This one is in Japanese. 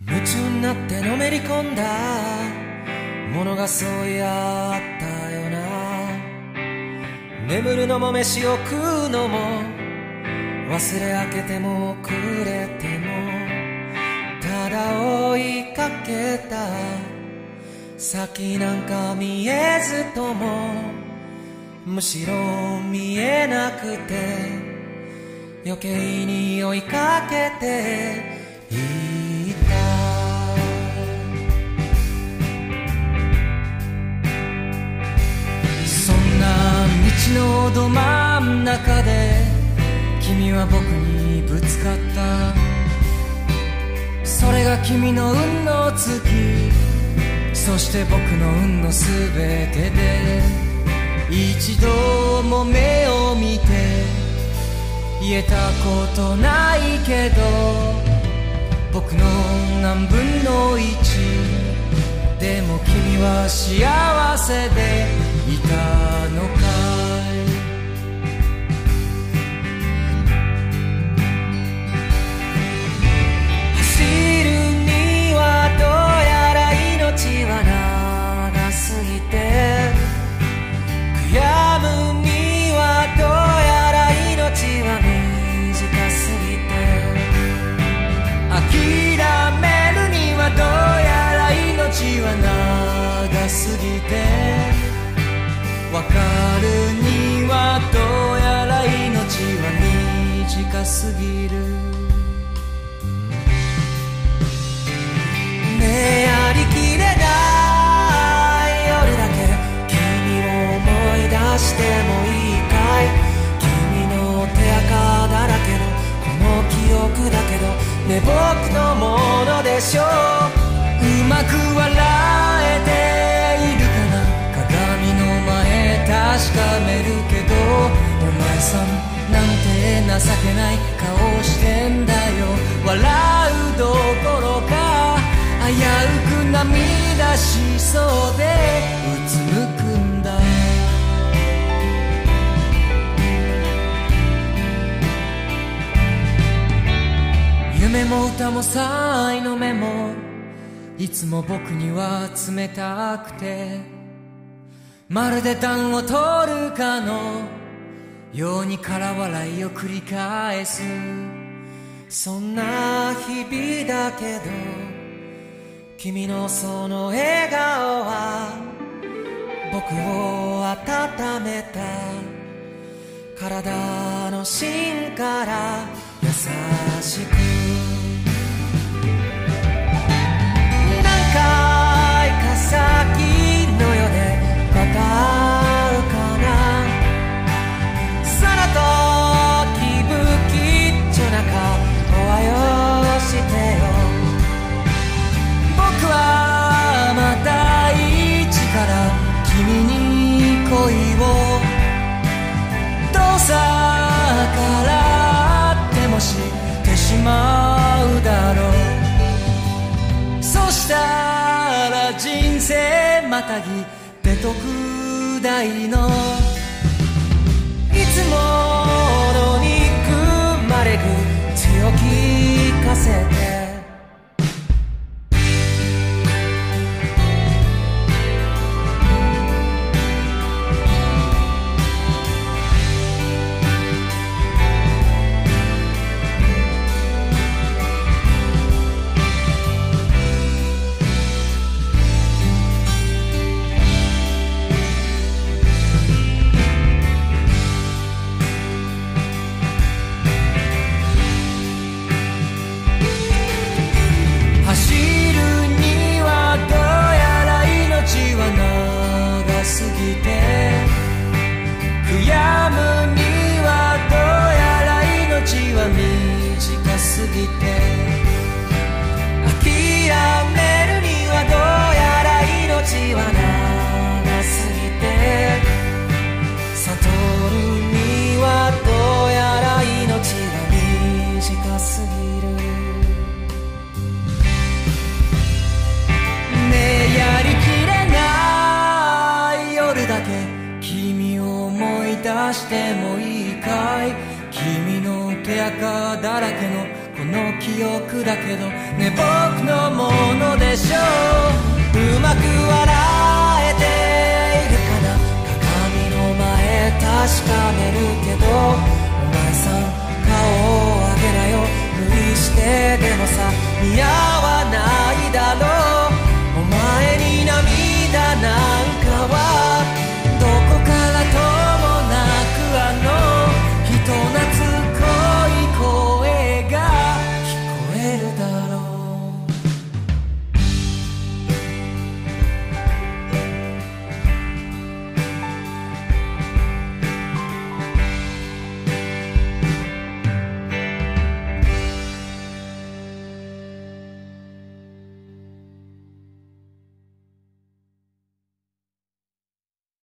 夢中になってのめり込んだ。ものがそうやったよな。眠るのも飯を食うのも。忘れ明けてもくれても。ただ追いかけた。先なんか見えずとも。むしろ見えなくて。余計に追いかけて。いたな道のど真ん中で君は僕にぶつかった。それが君の運の月そして僕の運のすべてで一度も目を見て言えたことないけど僕の何分の一でも君は幸せでわかるにはどうやら命は短すぎる。ねえやりきれない。夜だけ君を思い出してもいいかい。君の手垢だらけのこの記憶だけどね僕のものでしょう。けない顔してんだよ。笑うどころか危うく涙しそうでうつむくんだ。夢も歌も才の目もいつも僕には冷たくてまるで暖を取るかのように空笑いを繰り返す。そんな日々だけど君のその笑顔は僕を温めた。体の芯から優しくまたぎ出とく大のいつもすぎて。諦めるにはどうやら命は長すぎて。悟るにはどうやら命は短すぎる。ねえやりきれない夜だけ。君を思い出してもいいかい。君の手垢だらけのの記憶だけどね僕のものでしょう。うまく笑えているかな。鏡の前確かめるけど。お前さん顔を上げなよ。無理してでもさ似合わないだろう。shadow